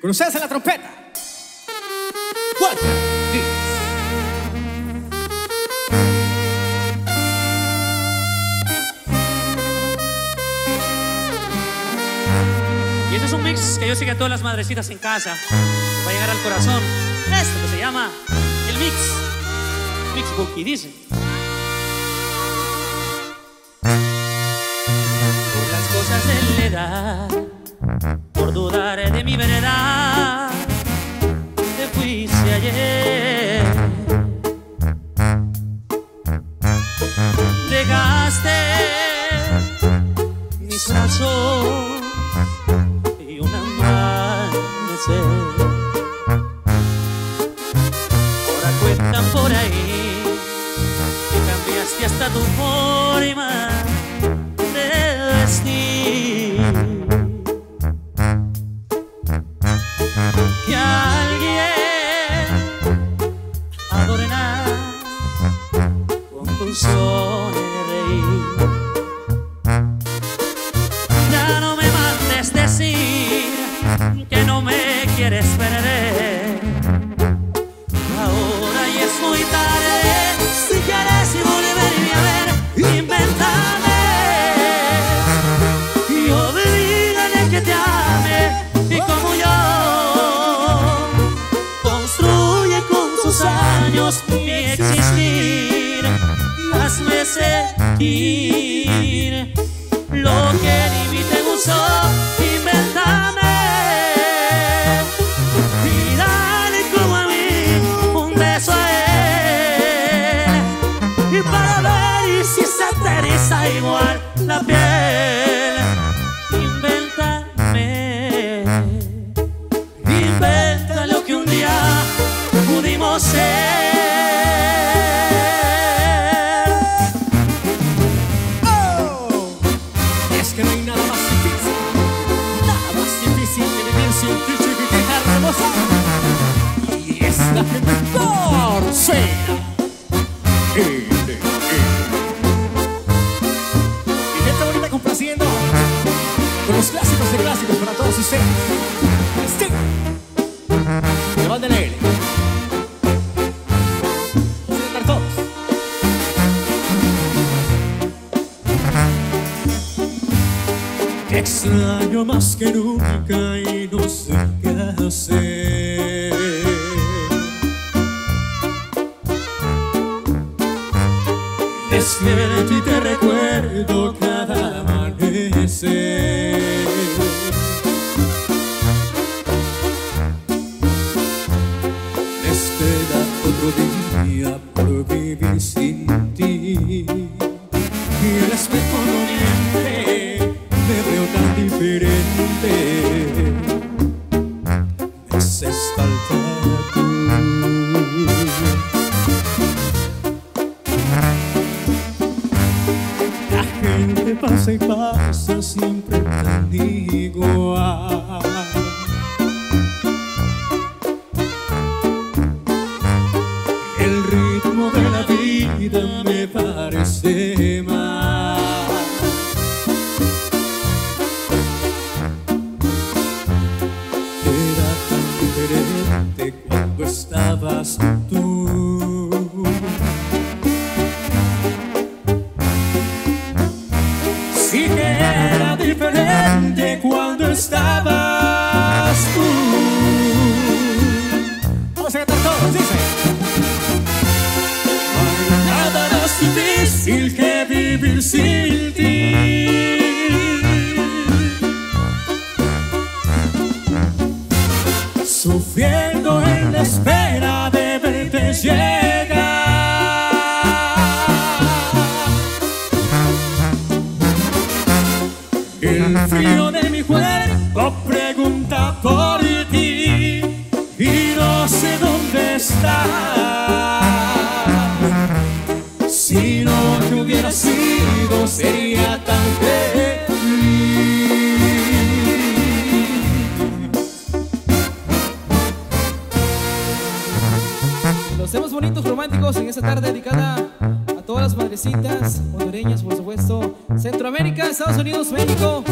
Con la trompeta. Walter Díaz. Y ese es un mix que yo sé que a todas las madrecitas en casa va a llegar al corazón. Esto que se llama el mix. Mix Bookie, dice. Por las cosas de la edad, de mi verdad, te fuiste ayer. Dejaste mis brazos y un amanecer. Ahora cuentan por ahí que cambiaste hasta tu forma de vestir. Que no me quieres perder. Ahora ya es muy tarde. Si quieres volverme a ver, invéntame. Y obligale que te ame. Y como yo, construye con tus años mi existir. Hazme sentir los clásicos de clásicos para todos ustedes. Este. Levanten él. Vamos a cantar todos. Extraño más que nunca y no sé qué hacer. Otro día por vivir sin ti. Y no miente, me veo tan diferente. Me falta tú. La gente pasa y pasa siempre tan igual. dust. Sufriendo en espera de verte llegar. El frío de mi cuerpo pregunta por ti y no sé dónde está. Esta tarde dedicada a todas las madrecitas hondureñas, por supuesto, Centroamérica, Estados Unidos, México.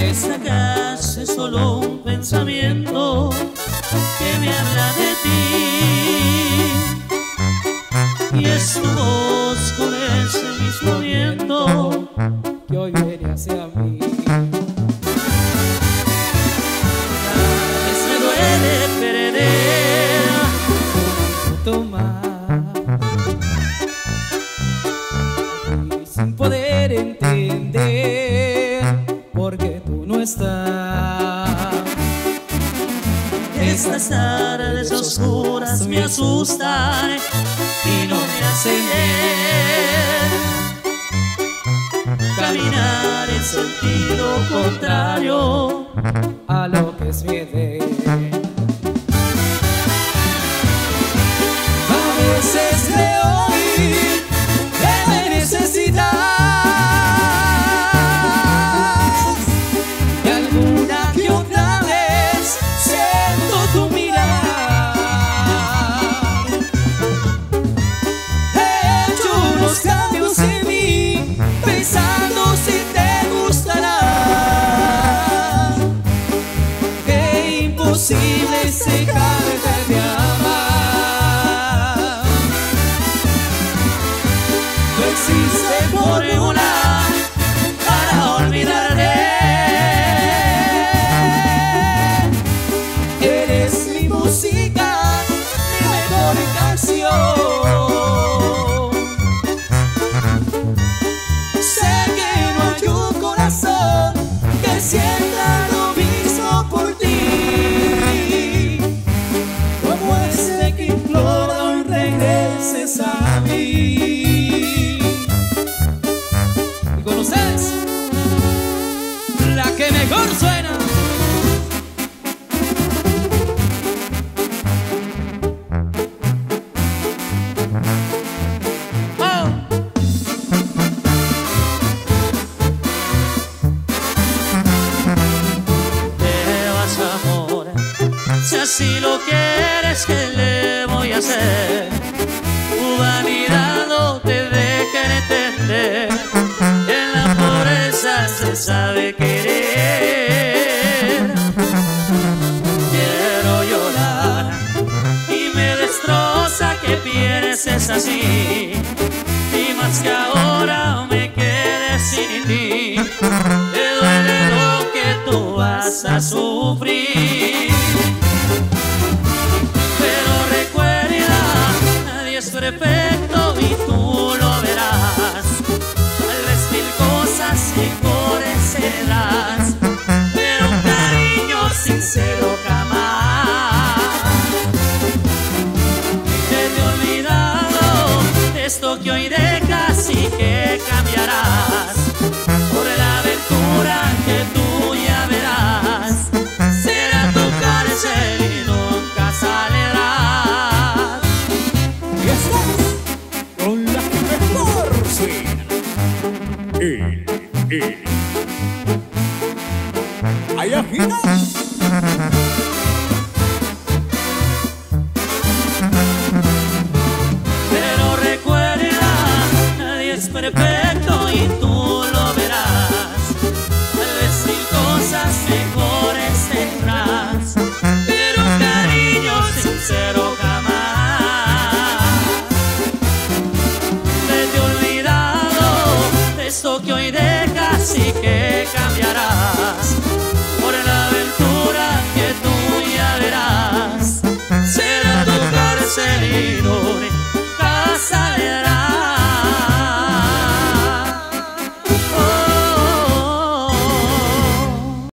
que sagaz es solo un pensamiento que me habla de ti. Y es todo me asustan y no me hacen ver. Caminar en sentido contrario a lo que es mi vas a sufrir. Pero recuerda, nadie es perfecto y tú lo verás. Tal vez mil cosas mejores serás, pero un cariño sincero jamás. Te he olvidado esto que hoy dejas y que perfecto y tú lo verás. Tal vez mil cosas mejores tendrás, pero cariño sincero jamás. Vete olvidado de esto que hoy dejas y que